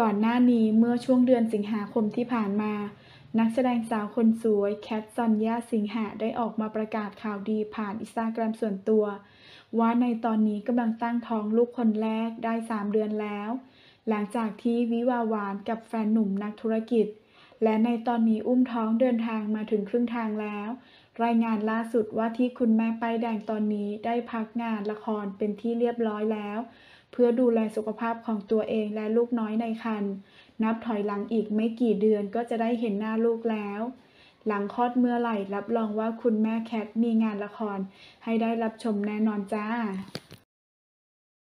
ก่อนหน้านี้เมื่อช่วงเดือนสิงหาคมที่ผ่านมา นักแสดงสาวคนสวยแคทซอนยาสิงหะได้ออกมาประกาศข่าวดีผ่านอินสตาแกรมส่วนตัว ว่าในตอนนี้กำลังตั้งท้องลูกคนแรกได้ 3 เดือนแล้ว หลังจากที่วิวาหวานกับแฟนหนุ่มนักธุรกิจ และในตอนนี้อุ้มท้องเดินทางมาถึงครึ่งทางแล้ว รายงานล่าสุดว่าที่คุณแม่ป้ายแดงตอนนี้ได้พักงานละครเป็นที่เรียบร้อยแล้ว เพื่อดูแลสุขภาพของตัวเองและลูกน้อยในครรภ์นับถอยหลังอีกไม่กี่เดือนก็จะได้เห็นหน้าลูกแล้ว หลังคลอดเมื่อไหร่รับรองว่าคุณแม่แคทมีงานละครให้ได้รับชมแน่นอนจ้า